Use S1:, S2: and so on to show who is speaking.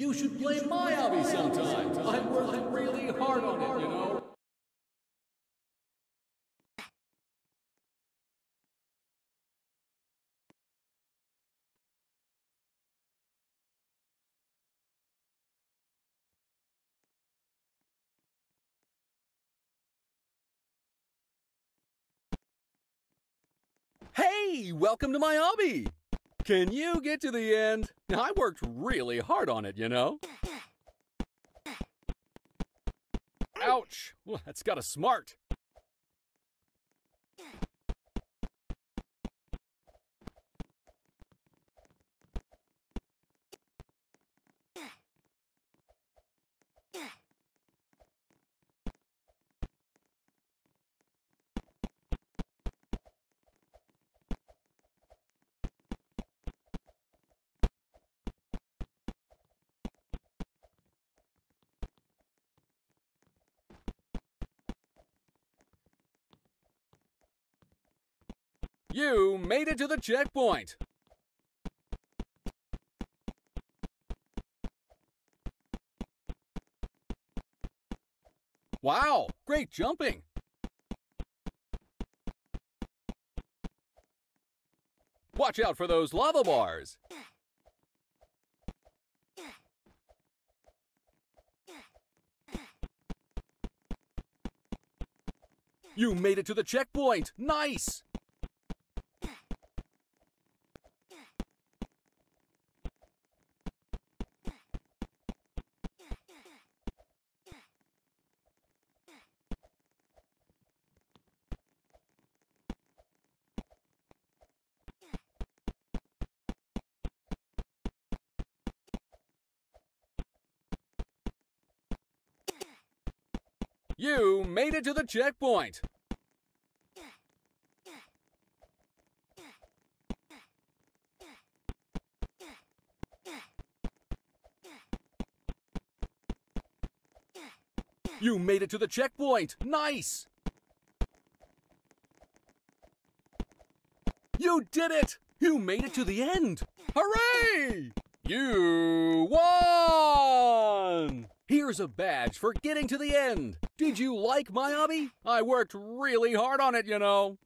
S1: You should play my obby sometime. I worked really hard on it, you know.
S2: Hey, welcome to my obby! Can you get to the end? I worked really hard on it, you know? Ouch! Well, that's got a smart. You made it to the checkpoint! Wow, great jumping! Watch out for those lava bars! You made it to the checkpoint! Nice! You made it to the checkpoint! You made it to the checkpoint! Nice! You did it! You made it to the end! Hooray! You won! Here's a badge for getting to the end. Did you like my obby? I worked really hard on it, you know.